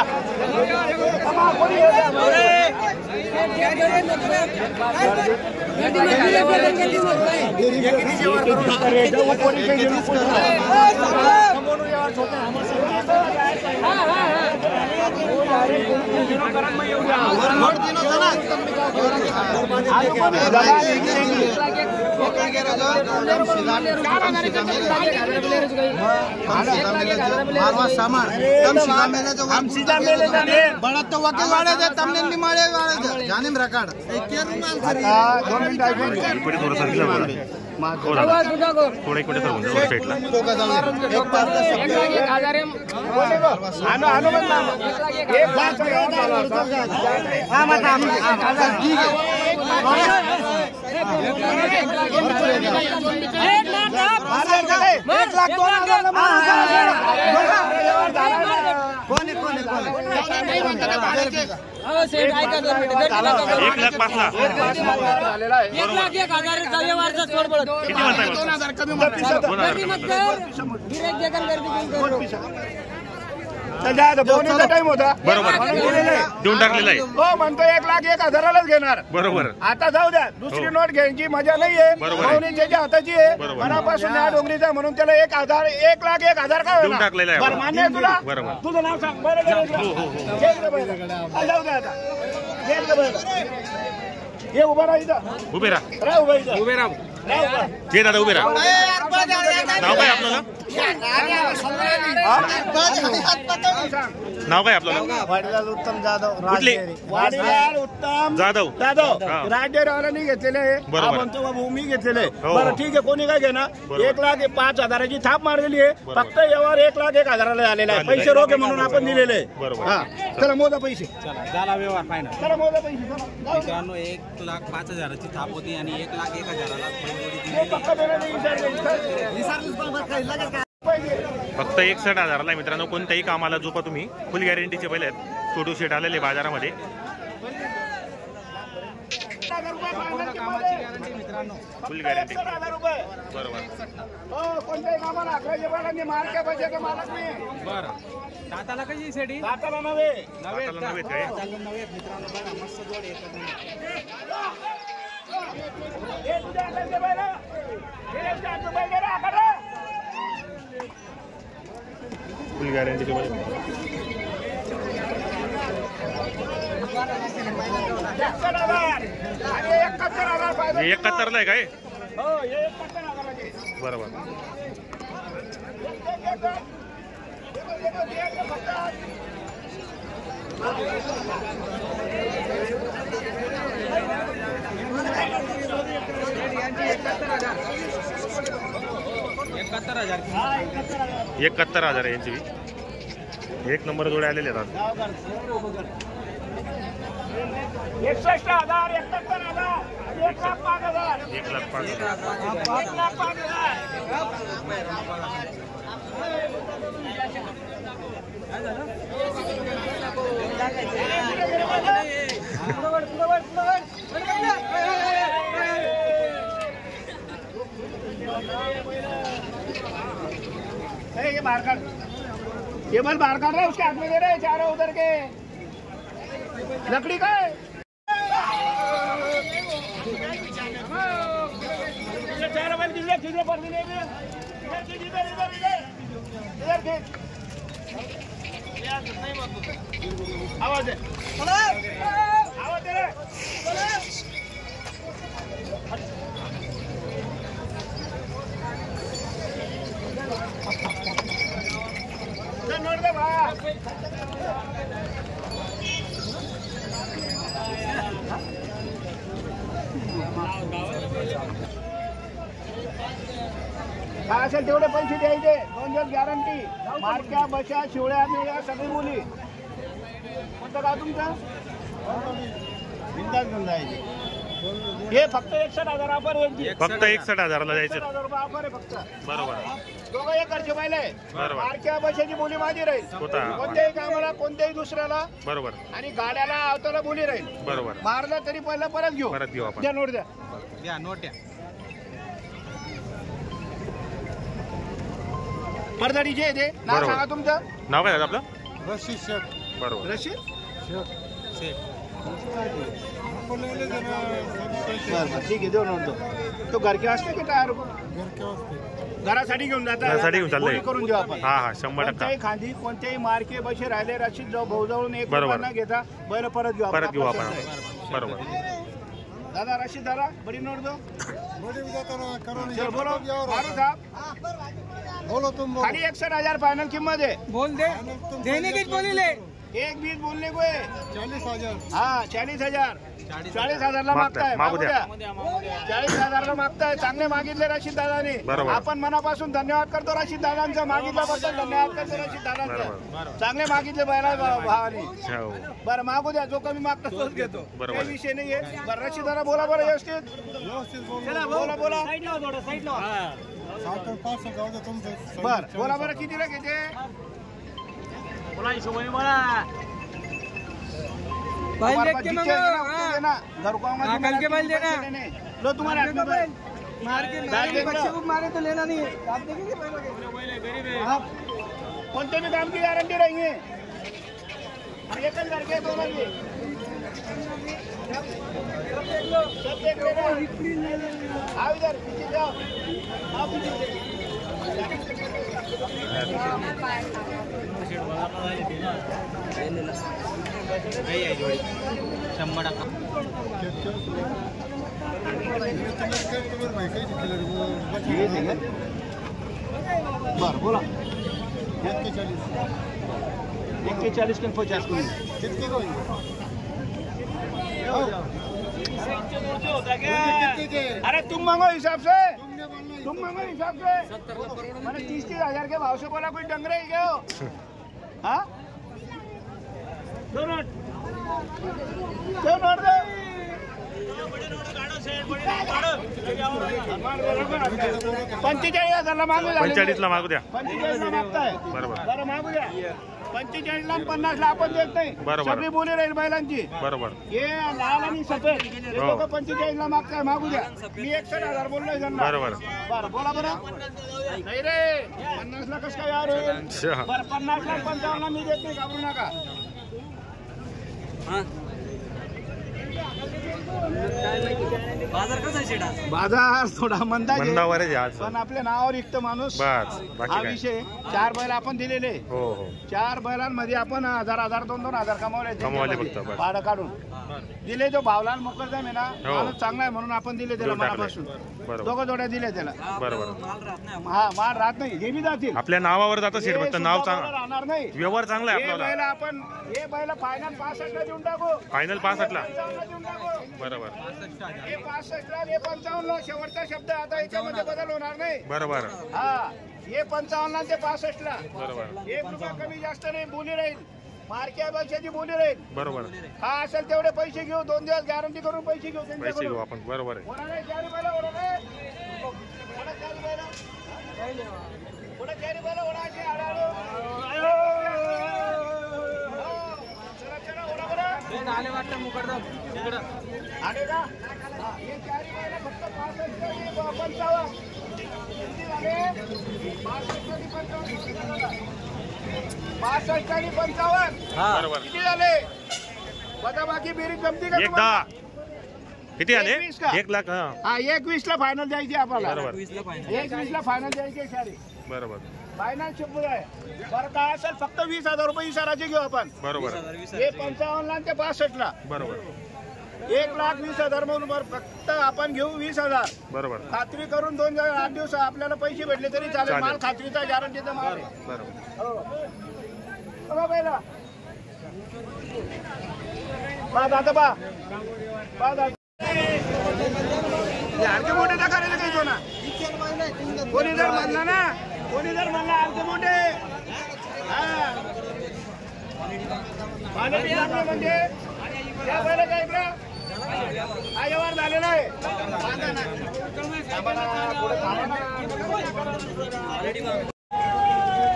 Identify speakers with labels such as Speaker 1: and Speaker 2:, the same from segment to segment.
Speaker 1: हम सीधा मेले जाने बड़ा तो वकील वाले थे तमने निमाळे वाले थे जानिम रकाड दोन मिनिट ऐकून घे.
Speaker 2: इकडे थोडं हो दादा. थोडं इकडे सरकून
Speaker 1: एक पाच आलो आलो बघ एक लाख दोन हजार ना मग. कोण आहे, कोण आहे, कोण आहे?
Speaker 2: एक लाख पाच लाख.
Speaker 3: एक लाख एक हजार. व्यवहारचा सोड पडत
Speaker 2: किती म्हणताय?
Speaker 1: दोन हजार. कमी म्हणतात.
Speaker 2: दोन हजार.
Speaker 1: टाइम होता
Speaker 2: बरोबर
Speaker 1: गेलेलं आहे.
Speaker 2: देऊन टाकलेला आहे
Speaker 1: हो म्हणतो एक लाख एक हजारालाच घेणार
Speaker 2: बरोबर
Speaker 1: आता जाऊ द्या दुसरी
Speaker 2: हो.
Speaker 1: नोट घ्यायची मजा नाहीये
Speaker 2: बरोबर आहे.
Speaker 1: पाहुणे ज्याच्या हाताची आहे
Speaker 2: बरोबर.
Speaker 1: मनापासून या डोंगरीचा म्हणून त्याला एक हजार एक लाख एक हजार का
Speaker 2: देऊन
Speaker 1: होईना?
Speaker 2: टाकलेलं आहे.
Speaker 1: बरं, मान्य आहे तुला
Speaker 2: बरोबर.
Speaker 1: तुझं नाव सांग बरं. घे इकडं. हा, जाऊ द्या आता घे इकडं. ये उभा राहा इथं
Speaker 2: उभे राहा
Speaker 1: राहा उभा इथं उभे राहा उभा.
Speaker 2: ये दादा उभे राहा नाव काय आपल्याला नाव काय आपल्याला
Speaker 1: वाडीलाल उत्तम जाधव
Speaker 2: कुठली?
Speaker 1: वाडीलाल उत्तम
Speaker 2: जाधव
Speaker 1: जाधव
Speaker 2: हा.
Speaker 1: राजडेरवाल्यांनी घेतलेले आहे
Speaker 2: बरोबर.
Speaker 1: हा बाबू मी घेतलेले आहे.
Speaker 2: हो,
Speaker 1: बरं
Speaker 2: हो.
Speaker 1: ठीक आहे कोणी काय घेणार
Speaker 2: बरोबर.
Speaker 1: एक लाख पाच हजाराची थाप मारलेली आहे. फक्त व्यवहार एक लाख एक हजाराला झालेला आहे. पैसे रोखे म्हणून आपण दिलेले आहे.
Speaker 2: बरोबर.
Speaker 1: हा चला मोजा पैसे
Speaker 4: झाला व्यवहार फायनल
Speaker 1: चला मोजा पैसे चला. जाऊ.
Speaker 4: मित्रांनो एक लाख पाच हजाराची थाप होती आणि एक लाख एक हजाराला
Speaker 1: हे नाही.
Speaker 2: फक्त एकसठ हजाराला आहे. मित्रांनो कोणत्याही कामाला झोपा तुम्ही. फुल गॅरंटीचे बैल आहेत. छोटू शेट आलेले बाजारामध्ये. फुल गॅरंटी बरोबर.
Speaker 4: दाताला कशी
Speaker 1: दाताला नव्हे
Speaker 2: दाताला नव्हे काय?
Speaker 4: नव्हे मित्रांनो. बघा मस्त जोड एकदम.
Speaker 1: हे तुझ्या हाताचे बैल. हे यांच्या हातचे बैल रे, आकडे.
Speaker 2: फुल
Speaker 1: गॅरंटी तुम्हाला. एकाहत्तर
Speaker 2: एकाहत्तरला आहे काय? बरोबर.
Speaker 1: एकाहत्तर हजार
Speaker 4: एकाहत्तर हजार.
Speaker 2: एकाहत्तर हजार यांची. एक नंबर जोडे आलेले आहेत.
Speaker 1: एकसष्ट हजार एकाहत्तर हजार आणि एक लाख पाच हजार.
Speaker 2: एक लाख पाच हजार.
Speaker 1: केबल बाहर काट रहा है उसके हाथ में दे रहे हैं चारों उधर के। लकड़ी का। है चारों बैल काय असेल तेवढे पैसे द्यायचे. दोन दिवस गॅरंटी मारक्या बशा शिवळ्या मिवळ्या सगळी मुली. कोणतं गाव तुमचं? बिंदास घेऊन जायचे. हे फक्त एकसठ हजार ऑफर
Speaker 2: फक्त एकसठ हजाराला जायचं
Speaker 1: हजार रुपये ऑफर आहे फक्त.
Speaker 2: बरोबर.
Speaker 1: दोघं एक खर्च पाहिले.
Speaker 2: बरोबर.
Speaker 1: मारक्या बशाची बोली माझी राहील. कोणत्याही कामाला कोणत्याही दुसऱ्याला.
Speaker 2: बरोबर.
Speaker 1: आणि गाड्याला आवताला बोली राहील.
Speaker 2: बरोबर.
Speaker 1: मारलं तरी पहिलं परत घेऊ.
Speaker 2: परत घेऊ आपण.
Speaker 1: द्या नोट द्या.
Speaker 4: द्या नोट्या
Speaker 1: परदाडीचे आहे ते? नाव
Speaker 2: बरोबर.
Speaker 1: सांगा तुमचं.
Speaker 2: नाव काय आपलं? बरोबर.
Speaker 1: रशीद?
Speaker 4: सेट
Speaker 1: बरं बरं ठीक आहे देऊ नव्हतो तो घरके असते की टायर घरासाठी घेऊन जाता
Speaker 2: घरासाठी घेऊन चाललंय.
Speaker 1: करून देऊ आपण?
Speaker 2: हा हा शंभर टक्का.
Speaker 1: कोणत्याही खांदी कोणत्याही मार्के बसे राहिले रशीद जाऊ भाऊ जाऊन एक
Speaker 2: बरोबर.
Speaker 1: रुपया न घेता बैल परत घेऊ
Speaker 2: परत घेऊ आपण. बरोबर.
Speaker 1: दादा रशीद दादा बडी नोट दो. चल बोलो. मारू साहब
Speaker 5: बोलो तुम बोलो.
Speaker 1: खाली एकसठ हजार फायनल किंमत है
Speaker 3: बोल दे. देने की बोली ले
Speaker 1: एक बीस बोलने को है।
Speaker 5: चालीस हजार।
Speaker 1: हा चाळीस हजार। चाळीस हजारला
Speaker 2: मागताय, मागू
Speaker 1: मागू
Speaker 2: द्या.
Speaker 1: चाळीस हजारला मागताय चांगले मागितले रशीद दादाने. आपण मनापासून धन्यवाद करतो रशीद दादांचं. मागितल्याबद्दल धन्यवाद करतो रशीद दादांचं. चांगले मागितले बैला भावाने.
Speaker 2: हो.
Speaker 1: बरं मागू द्या. जो कमी मागतो तोच घेतो. काही विषय नाहीये. बरं रशीद दादा बोला बरं व्यवस्थित.
Speaker 5: बोलो.
Speaker 1: बोला
Speaker 5: दे तुमचं.
Speaker 1: बर बोला बरं कितीला घेते?
Speaker 3: भाई देख के
Speaker 1: देना, घर को आऊँगा
Speaker 3: हाँ, कल के बैल देना।
Speaker 1: लो तुम्हारे हाथ में बैल।
Speaker 3: मार के मार। बच्चे को मारे तो लेना नहीं। है आप देखेंगे पहले
Speaker 1: आप कोणते भी काम की गारंटी रहेंगे एकच घर के दोनों की। सब देख लेना। आओ इधर पीछे जाओ। आओ पीछे बर बोला
Speaker 5: चालीस
Speaker 1: के पचास को
Speaker 5: कितने को
Speaker 1: अरे तुम मांगो हिसाब से। तुम मांगो हिसाब से मैंने तीस तीस हज़ार के भाव से बोला कोई डंगरे ही क्या हो हाँ? पंचेचाळीस हजारला मागू.
Speaker 2: पंचेचाळीसला मागू द्या.
Speaker 1: पंचेचाळीसला मागताय.
Speaker 2: बरोबर.
Speaker 1: बरं मागू द्या. पंचेचाळीसला आणि पन्नासला आपण देत नाही.
Speaker 2: बरोबर.
Speaker 1: सगळी बोली राहील बैलांची.
Speaker 2: बरोबर.
Speaker 1: हे लाल आणि सफेद हे
Speaker 2: हो.
Speaker 1: लोक पंचेचाळीसला मागताय मागू द्या. मी एकसठ हजार बोललोय त्यांना.
Speaker 2: बरोबर.
Speaker 1: बरं बोला बरं. नाही रे पन्नासला कसं काय यार? होईल
Speaker 2: अच्छा.
Speaker 1: बरं पन्नासला पंचावन्नला मी देत नाही घाबरू नका.
Speaker 4: बाजार कसा आहे शेट आज
Speaker 1: बाजार थोडा मंदा.
Speaker 2: मंदावर आहे आज.
Speaker 1: पण आपल्या नावावर इकत माणूस.
Speaker 2: बस बाकी
Speaker 1: हा
Speaker 2: काय?
Speaker 1: विषय चार बैल आपण दिलेले.
Speaker 2: हो हो.
Speaker 1: चार बैलांमध्ये आपण हजार हजार दोन दोन हजार कमावले
Speaker 2: कमावले
Speaker 1: त्याच्यामध्ये.
Speaker 2: फक्त, बस.
Speaker 1: भाडं काढून. दिले तो भावलाल मुकरदम आहे ना
Speaker 2: हो.
Speaker 1: माणूस चांगला आहे म्हणून आपण दिले त्याला
Speaker 2: देऊन टाकले.
Speaker 1: मनापासून.
Speaker 2: बरोबर.
Speaker 1: दोघं जोड्या दिल्या त्याला.
Speaker 2: बरोबर
Speaker 4: माल राहत नाही
Speaker 1: हा माल राहत नाही. हे बी जातील.
Speaker 2: आपल्या नावावर जातं
Speaker 1: हे
Speaker 2: फक्त
Speaker 1: सुद्धा
Speaker 2: नाव चांगलं
Speaker 1: राहणार नाही.
Speaker 2: व्यवहार चांगला आहे
Speaker 1: हे बैल आपण हे बैल फायनल पासष्टला देऊन टाकू.
Speaker 2: फायनल पासष्टला.
Speaker 1: पंचावन्नला देऊन टाकू.
Speaker 2: बरोबर.
Speaker 1: हे पासष्टला हे पंचावन्नला. शेवटचा शब्द आता याच्यामध्ये बदल होणार नाही.
Speaker 2: बरोबर.
Speaker 1: हा हे पंचावन्नला ते पासष्टला.
Speaker 2: बरोबर.
Speaker 1: एक रुपया कमी जास्त नाही बोली राहील. मार्क्या पैशाची बोली राहील
Speaker 2: बरोबर
Speaker 1: हा असेल तेवढे पैसे घेऊ दोन दिवस गॅरंटी करून पैसे घेऊ
Speaker 2: पैसे घेऊ
Speaker 1: त्यांच्याकडून
Speaker 2: आपण बरोबर आहे
Speaker 1: कोणा नाही चारी बैलं, कोणा नाही? कोणा चारी बैलं? कोणा चारी बैलं, कोणा अशी आडाआडू? हो. चला, चला, ओढा बरं.
Speaker 3: आले वाटतं मुकडदम
Speaker 1: आले का? हा, हे चारी बैलं फक्त पासष्ट आणि पंचावन्न. किती झाले? पासष्ट आणि पंचावन्न. पासष्ट आणि पंचावन्न
Speaker 2: बरोबर.
Speaker 1: किती झाले? बघा बाकी बेरीज जमती का
Speaker 2: एक
Speaker 1: तुम्हाला?
Speaker 2: दहा किती आले?
Speaker 1: एकवीस का?
Speaker 2: एक लाख हा.
Speaker 1: हा एक वीस ला फायनल द्यायची आपल्याला.
Speaker 2: बरोबर.
Speaker 4: वीसला फायनल
Speaker 1: एक वीस ला फायनल द्यायची साडी.
Speaker 2: बरोबर.
Speaker 1: फायनल शंभर आहे. बरं काय असेल फक्त वीस हजार रुपये इशाराचे घेऊ आपण.
Speaker 2: बरोबर.
Speaker 1: हे पंचावन्न ला ते पासष्ट ला
Speaker 2: बरोबर.
Speaker 1: एक लाख वीस हजार म्हणून फक्त आपण घेऊ वीस हजार.
Speaker 2: बरोबर.
Speaker 1: खात्री करून दोन दिवस आठ दिवस आपल्याला पैसे भेटले तरी चालेल. माल खात्रीचा गॅरंटीचा माल आहे.
Speaker 2: बरोबर.
Speaker 1: हो. पहिला. दादा दादा. आणखी मोठे नका रे काही तो ना कोणी जर म्हणला ना कोणी जर म्हणला आणखी मोठे. हा. म्हणजे पहिलं काय इकडं? हा व्यवहार झालेला आहे सांगा ना. थांबा ना, पुढे थांबा ना.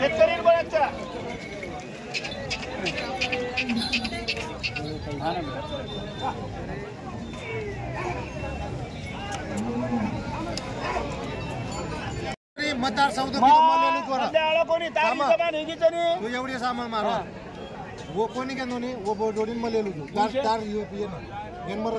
Speaker 1: शेतकरी बळाचा
Speaker 5: मतदार सौदा मला
Speaker 1: कोणी तारीख
Speaker 5: थांबा.
Speaker 1: जमा निघीचं नाही
Speaker 5: तू एवढी सामान मारा वो कोणी घेतो नी वो जोडीन मला चार चार ये ना एन मर